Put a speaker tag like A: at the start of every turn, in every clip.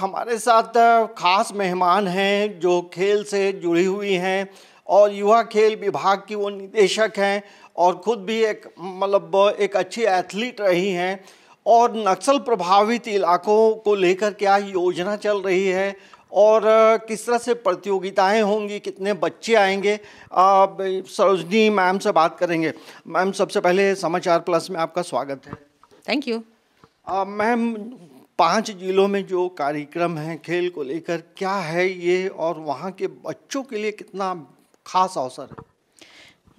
A: हमारे साथ खास मेहमान हैं जो खेल से जुड़ी हुई हैं और युवा खेल विभाग की वो निदेशक हैं और खुद भी एक मतलब एक अच्छी एथलीट रही हैं और नक्सल प्रभावित इलाकों को लेकर क्या योजना चल रही है और किस तरह से प्रतियोगिताएँ होंगी कितने बच्चे आएँगे सरोजनी मैम से बात करेंगे। मैम सबसे पहले समाचार प्लस में आपका स्वागत है।
B: थैंक यू
A: मैम पाँच जिलों में जो कार्यक्रम है खेल को लेकर, क्या है ये और वहाँ के बच्चों के लिए कितना खास अवसर है?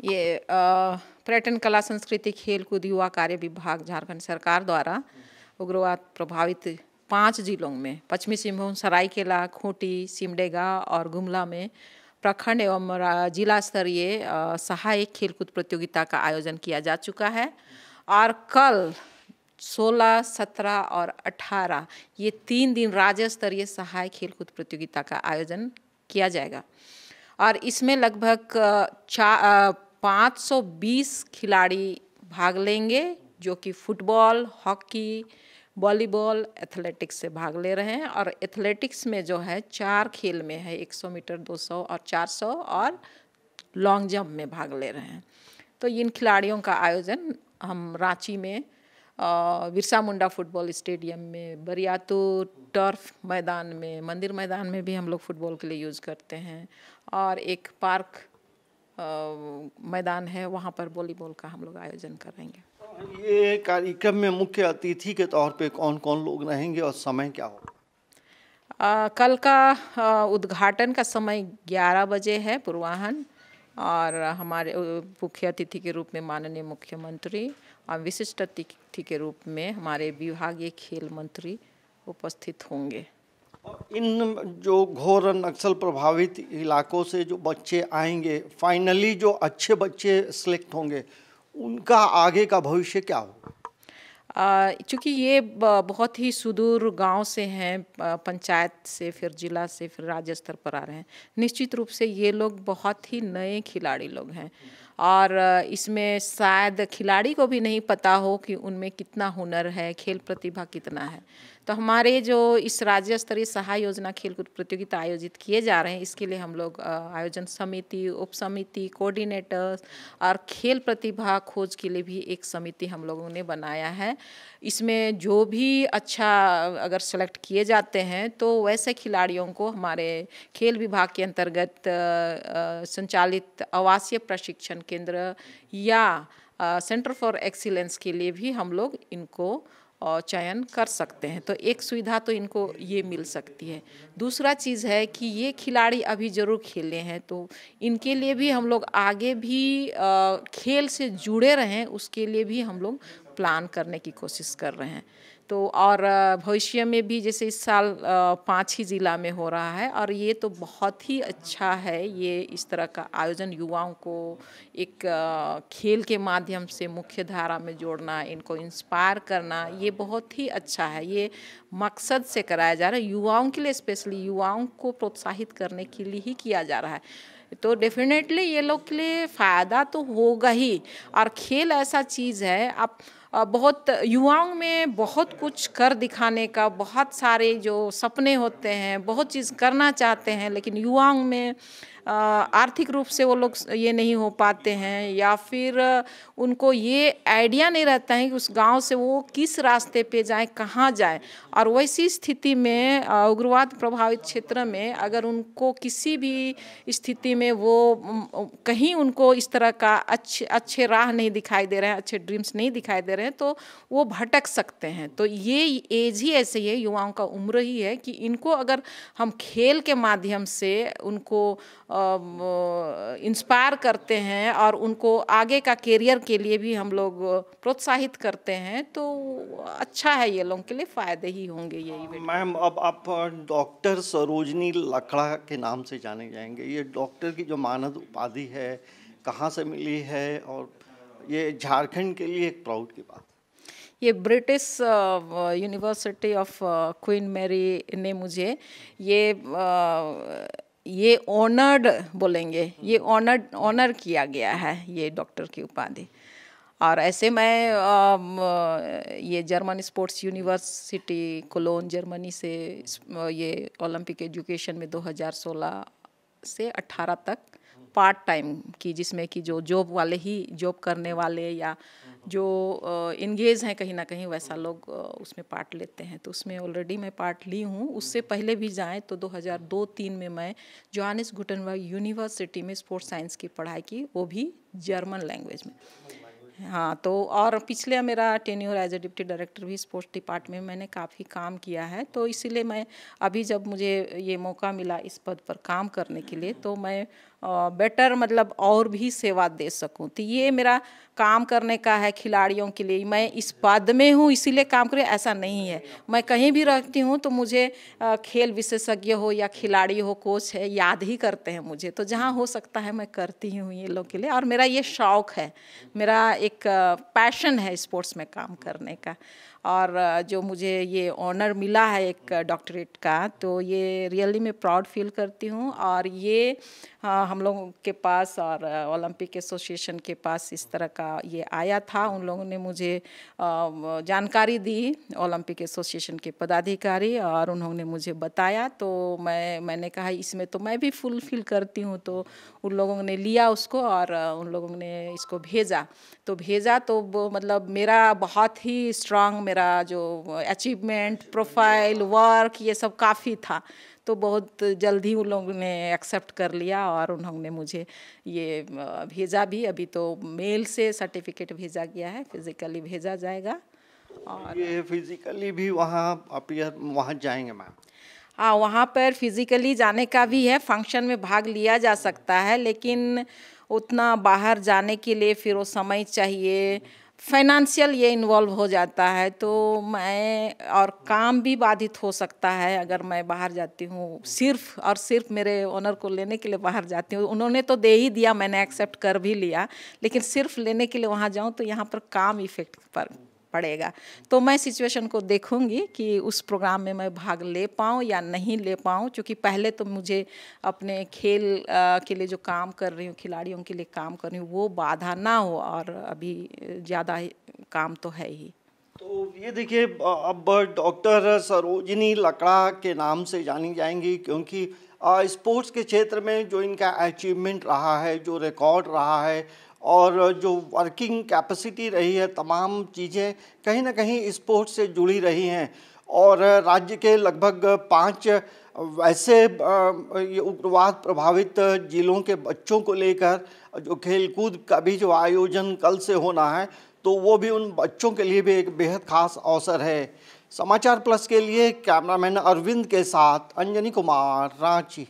B: ये पर्यटन कला, संस्कृति, खेल कूद, युवा कार्य विभाग, झारखंड सरकार द्वारा उग्रवाद प्रभावित पाँच जिलों में, पश्चिमी सिंहभूम, सरायकेला, खूंटी, सिमडेगा और गुमला में प्रखंड एवं जिला स्तरीय सहायक खेलकूद प्रतियोगिता का आयोजन किया जा चुका है। और कल 16, 17 और 18 ये तीन दिन राज्य स्तरीय सहायक खेलकूद प्रतियोगिता का आयोजन किया जाएगा। और इसमें लगभग चार पाँच सौ बीस खिलाड़ी भाग लेंगे जो कि फुटबॉल हॉकी वॉलीबॉल एथलेटिक्स से भाग ले रहे हैं। और एथलेटिक्स में जो है चार खेल में है 100 मीटर 200 और 400 और लॉन्ग जंप में भाग ले रहे हैं। तो इन खिलाड़ियों का आयोजन हम रांची में बिरसा मुंडा फुटबॉल स्टेडियम में बरियातू टर्फ मैदान में मंदिर मैदान में भी हम लोग फुटबॉल के लिए यूज़ करते हैं। और एक पार्क मैदान है वहाँ पर वॉलीबॉल का हम लोग आयोजन करेंगे।
A: ये कार्यक्रम में मुख्य अतिथि के तौर पे कौन कौन लोग रहेंगे और समय क्या होगा?
B: कल का उद्घाटन का समय 11 बजे है पूर्वाहन। और हमारे मुख्य अतिथि के रूप में माननीय मुख्यमंत्री। और विशिष्ट अतिथि के रूप में हमारे विभागीय खेल मंत्री उपस्थित होंगे।
A: इन जो घोर नक्सल प्रभावित इलाकों से जो बच्चे आएँगे फाइनली जो अच्छे बच्चे सिलेक्ट होंगे उनका आगे का भविष्य क्या होगा?
B: चूँकि ये बहुत ही सुदूर गाँव से हैं पंचायत से फिर जिला से फिर राज्य स्तर पर आ रहे हैं। निश्चित रूप से ये लोग बहुत ही नए खिलाड़ी लोग हैं। और इसमें शायद खिलाड़ी को भी नहीं पता हो कि उनमें कितना हुनर है, खेल प्रतिभा कितना है। तो हमारे जो इस राज्य स्तरीय सहाय योजना खेलकूद प्रतियोगिता आयोजित किए जा रहे हैं, इसके लिए हम लोग आयोजन समिति उप समिति कोऑर्डिनेटर्स और खेल प्रतिभा खोज के लिए भी एक समिति हम लोगों ने बनाया है। इसमें जो भी अच्छा अगर सेलेक्ट किए जाते हैं तो वैसे खिलाड़ियों को हमारे खेल विभाग के अंतर्गत संचालित आवासीय प्रशिक्षण केंद्र या सेंटर फॉर एक्सीलेंस के लिए भी हम लोग इनको चयन कर सकते हैं। तो एक सुविधा तो इनको ये मिल सकती है। दूसरा चीज़ है कि ये खिलाड़ी अभी ज़रूर खेले हैं तो इनके लिए भी हम लोग आगे भी खेल से जुड़े रहें, उसके लिए भी हम लोग प्लान करने की कोशिश कर रहे हैं। तो और भविष्य में भी जैसे इस साल पाँच ही ज़िला में हो रहा है और ये तो बहुत ही अच्छा है ये इस तरह का आयोजन युवाओं को एक खेल के माध्यम से मुख्य धारा में जोड़ना, इनको इंस्पायर करना, ये बहुत ही अच्छा है। ये मकसद से कराया जा रहा है। युवाओं के लिए स्पेशली युवाओं को प्रोत्साहित करने के लिए ही किया जा रहा है। तो डेफिनेटली ये लोग के लिए फ़ायदा तो होगा ही। और खेल ऐसा चीज़ है, आप बहुत युवाओं में बहुत कुछ कर दिखाने का, बहुत सारे जो सपने होते हैं, बहुत चीज़ करना चाहते हैं, लेकिन युवाओं में आर्थिक रूप से वो लोग ये नहीं हो पाते हैं, या फिर उनको ये आइडिया नहीं रहता है कि उस गाँव से वो किस रास्ते पे जाए, कहाँ जाए। और वैसी स्थिति में उग्रवाद प्रभावित क्षेत्र में अगर उनको किसी भी स्थिति में वो कहीं उनको इस तरह का अच्छे अच्छे राह नहीं दिखाई दे रहे हैं, अच्छे ड्रीम्स नहीं दिखाई दे रहे हैं तो वो भटक सकते हैं। तो ये एज ही ऐसे ही है, युवाओं का उम्र ही है कि इनको अगर हम खेल के माध्यम से उनको इंस्पायर करते हैं और उनको आगे का करियर के लिए भी हम लोग प्रोत्साहित करते हैं तो अच्छा है ये लोगों के लिए फ़ायदे ही होंगे यही
A: मैम अब आप डॉक्टर सरोजनी लकड़ा के नाम से जाने जाएँगे। ये डॉक्टर की जो मानद उपाधि है कहाँ से मिली है और ये झारखंड के लिए एक प्राउड की बात।
B: ये British university of Queen Mary ने मुझे ये ये ऑनर्ड बोलेंगे, ये ऑनर ऑनर किया गया है ये डॉक्टर की उपाधि। और ऐसे मैं ये German sports university Cologne Germany से, ये ओलंपिक एजुकेशन में 2016 से 18 तक पार्ट टाइम की, जिसमें कि जो जॉब वाले ही जॉब करने वाले या जो इंगेज हैं कहीं ना कहीं वैसा लोग उसमें पार्ट लेते हैं। तो उसमें ऑलरेडी मैं पार्ट ली हूँ। उससे पहले भी जाएँ तो 2002-3 में मैं जोहानिस गुटनबर्ग यूनिवर्सिटी में स्पोर्ट्स साइंस की पढ़ाई की, वो भी जर्मन लैंग्वेज में। हाँ तो और पिछले मेरा tenure as a deputy director भी स्पोर्ट्स डिपार्टमेंट में मैंने काफ़ी काम किया है। तो इसीलिए मैं अभी जब मुझे ये मौका मिला इस पद पर काम करने के लिए तो मैं बेटर मतलब और भी सेवा दे सकूँ। तो ये मेरा काम करने का है खिलाड़ियों के लिए। मैं इस पद में हूँ, इसीलिए काम करें, ऐसा नहीं है। मैं कहीं भी रहती हूँ तो मुझे खेल विशेषज्ञ हो या खिलाड़ी हो कोच है, याद ही करते हैं मुझे। तो जहाँ हो सकता है मैं करती हूँ ये लोग के लिए। और मेरा ये शौक़ है, मेरा एक पैशन है स्पोर्ट्स में काम करने का। और जो मुझे ये ऑनर मिला है एक डॉक्टरेट का तो ये रियली मैं प्राउड फील करती हूँ। और ये हम लोगों के पास और ओलंपिक एसोसिएशन के पास इस तरह का ये आया था। उन लोगों ने मुझे जानकारी दी ओलंपिक एसोसिएशन के पदाधिकारी और उन्होंने मुझे बताया। तो मैं, मैंने कहा, इसमें तो मैं भी फुलफिल करती हूँ। तो उन लोगों ने लिया उसको और उन लोगों ने इसको भेजा। तो भेजा तो मतलब मेरा बहुत ही स्ट्रांग मेरा जो अचीवमेंट प्रोफ़ाइल वर्क ये सब काफ़ी था। तो बहुत जल्दी उन लोगों ने एक्सेप्ट कर लिया और उन्होंने मुझे ये भेजा भी। अभी तो मेल से सर्टिफिकेट भेजा गया है फिज़िकली भेजा जाएगा
A: और ये फिज़िकली भी वहाँ आप वहाँ जाएँगे मैम?
B: हाँ वहाँ पर फिज़िकली जाने का भी है फ़ंक्शन में भाग लिया जा सकता है लेकिन उतना बाहर जाने के लिए फिर वो समय चाहिए। फाइनेंशियल ये इन्वॉल्व हो जाता है तो मैं और काम भी बाधित हो सकता है अगर मैं बाहर जाती हूँ। सिर्फ़ और सिर्फ़ मेरे ओनर को लेने के लिए बाहर जाती हूँ। उन्होंने तो दे ही दिया, मैंने एक्सेप्ट कर भी लिया, लेकिन सिर्फ़ लेने के लिए वहाँ जाऊँ तो यहाँ पर काम इफ़ेक्ट पर पड़ेगा। तो मैं सिचुएशन को देखूँगी कि उस प्रोग्राम में मैं भाग ले पाऊँ या नहीं ले पाऊँ, क्योंकि पहले तो मुझे अपने खेल के लिए जो काम कर रही हूँ, खिलाड़ियों के लिए काम कर रही हूँ, वो बाधा ना हो और अभी ज़्यादा काम तो है ही।
A: तो ये देखिए अब डॉक्टर सरोजिनी लकड़ा के नाम से जानी जाएँगी, क्योंकि स्पोर्ट्स के क्षेत्र में जो इनका अचीवमेंट रहा है, जो रिकॉर्ड रहा है और जो वर्किंग कैपेसिटी रही है, तमाम चीज़ें कहीं ना कहीं स्पोर्ट्स से जुड़ी रही हैं। और राज्य के लगभग पाँच वैसे उग्रवाद प्रभावित जिलों के बच्चों को लेकर, जो खेलकूद का भी जो आयोजन कल से होना है तो वो भी उन बच्चों के लिए भी एक बेहद खास अवसर है। समाचार प्लस के लिए कैमरामैन अरविंद के साथ अंजनी कुमार, रांची।